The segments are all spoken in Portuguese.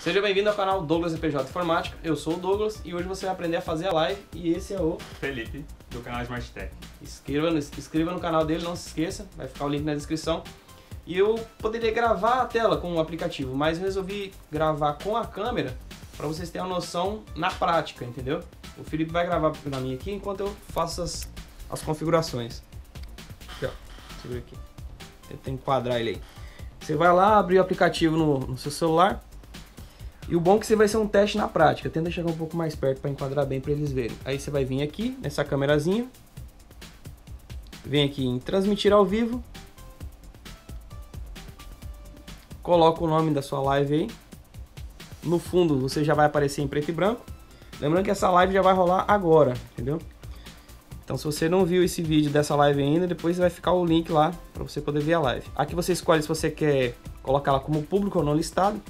Seja bem-vindo ao canal Douglas EPJ Informática. Eu sou o Douglas e hoje você vai aprender a fazer a live e esse é o Felipe, do canal Smart Tech. Inscreva no, inscreva no canal dele, não se esqueça, vai ficar o link na descrição. E eu poderia gravar a tela com o aplicativo, mas eu resolvi gravar com a câmera para vocês terem uma noção na prática, entendeu? O Felipe vai gravar para mim aqui enquanto eu faço as, as configurações. Aqui, ó. Segura aqui. Eu tenho que enquadrar ele aí. Você vai lá, abrir o aplicativo no, no seu celular. E o bom é que você vai ser um teste na prática. Tenta chegar um pouco mais perto para enquadrar bem para eles verem. Aí você vai vir aqui nessa câmerazinha. Vem aqui em transmitir ao vivo. Coloca o nome da sua live aí. No fundo você já vai aparecer em preto e branco. Lembrando que essa live já vai rolar agora, entendeu? Então se você não viu esse vídeo dessa live ainda, depois vai ficar o link lá para você poder ver a live. Aqui você escolhe se você quer colocar ela como público ou não listado.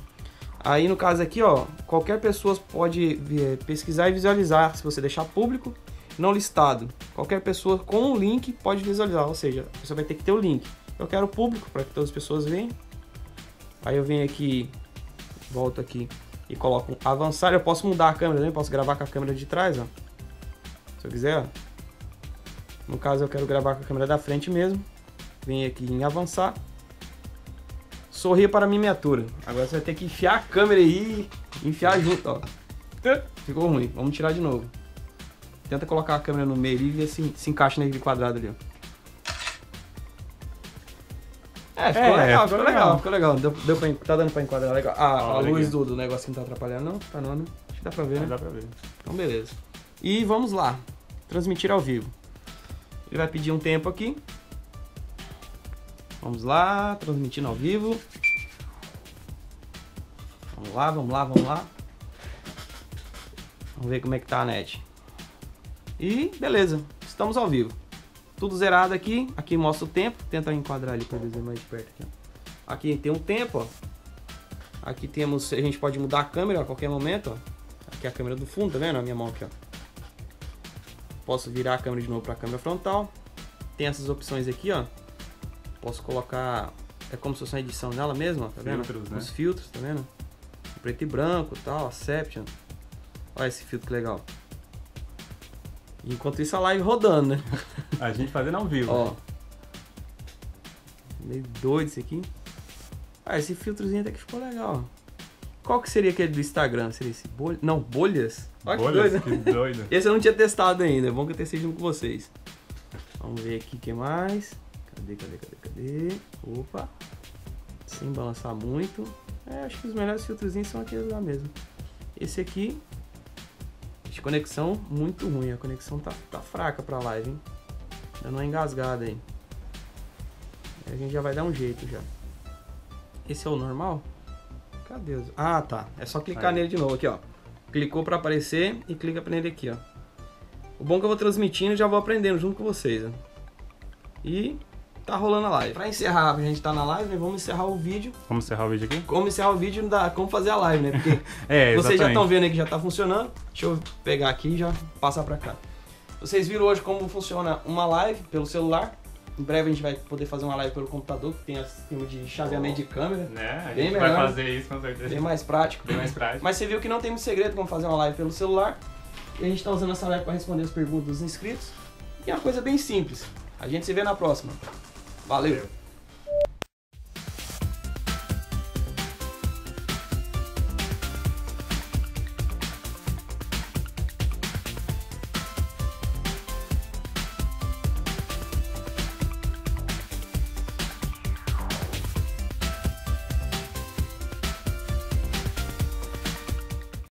Aí no caso aqui, ó, qualquer pessoa pode pesquisar e visualizar se você deixar público, não listado. Qualquer pessoa com o link pode visualizar, ou seja, você vai ter que ter o link. Eu quero público para que todas as pessoas vejam. Aí eu venho aqui, volto aqui e coloco avançar. Eu posso mudar a câmera, né? Posso gravar com a câmera de trás, ó. Se eu quiser, ó. No caso eu quero gravar com a câmera da frente mesmo. Vem aqui em avançar. Sorria para a miniatura. Agora você vai ter que enfiar a câmera aí e enfiar junto, ó. Ficou ruim. Vamos tirar de novo. Tenta colocar a câmera no meio e ver se se encaixa naquele quadrado ali, ó. É, ficou É, legal, ficou ficou legal, legal. ficou legal. Deu, deu pra, tá dando pra enquadrar legal. Ah, Ó, a luz legal. do, do negócio que não tá atrapalhando, não? Tá não, né? Acho que dá pra ver, né? Dá pra ver. Então, beleza. E vamos lá. Transmitir ao vivo. Ele vai pedir um tempo aqui. Vamos lá, transmitindo ao vivo. Vamos lá, vamos lá, vamos lá. Vamos ver como é que tá a net. E beleza, estamos ao vivo. Tudo zerado aqui. Aqui mostra o tempo. Tenta enquadrar ali para ver mais de perto aqui. ó. Aqui tem um tempo, ó. Aqui temos, a gente pode mudar a câmera a qualquer momento, ó. Aqui é a câmera do fundo, tá vendo? A minha mão aqui, ó. Posso virar a câmera de novo para a câmera frontal. Tem essas opções aqui, ó. Posso colocar, é como se fosse uma edição dela mesmo, ó, tá vendo? Filtros, né? Os filtros, tá vendo? Preto e branco, tal, Aception. Olha esse filtro que legal. Enquanto isso a live rodando, né? A gente fazendo ao vivo. Ó. Meio doido esse aqui. Ah, esse filtrozinho até que ficou legal. Qual que seria aquele do Instagram? Seria esse bolha? Não, bolhas? Olha que Bolhas, doido. que doido. Esse eu não tinha testado ainda. É bom que eu testei junto com vocês. Vamos ver aqui o que mais. Cadê, cadê, cadê, cadê? Opa. Sem balançar muito. É, acho que os melhores filtrozinhos são aqueles lá mesmo. Esse aqui. De conexão muito ruim. A conexão tá, tá fraca pra live, hein? Dando uma engasgada aí. A gente já vai dar um jeito já. Esse é o normal? Cadê? os- Ah, tá. É só clicar Aí. nele de novo aqui, ó. Clicou pra aparecer e clica nele aqui, ó. O bom é que eu vou transmitindo e já vou aprendendo junto com vocês, ó. E tá rolando a live. Pra encerrar, a gente tá na live, né? vamos encerrar o vídeo. Vamos encerrar o vídeo aqui? Como encerrar o vídeo da como fazer a live, né? Porque É, vocês já estão vendo aí que já tá funcionando. Deixa eu pegar aqui e já passar pra cá. Vocês viram hoje como funciona uma live pelo celular. Em breve a gente vai poder fazer uma live pelo computador, que tem sistema de chaveamento de câmera. Né? A Bem gente vai melhor. fazer isso com certeza. Bem mais prático. Bem mais prático. Mas você viu que não tem muito segredo como fazer uma live pelo celular. E a gente tá usando essa live para responder as perguntas dos inscritos. E é uma coisa bem simples. A gente se vê na próxima. Valeu!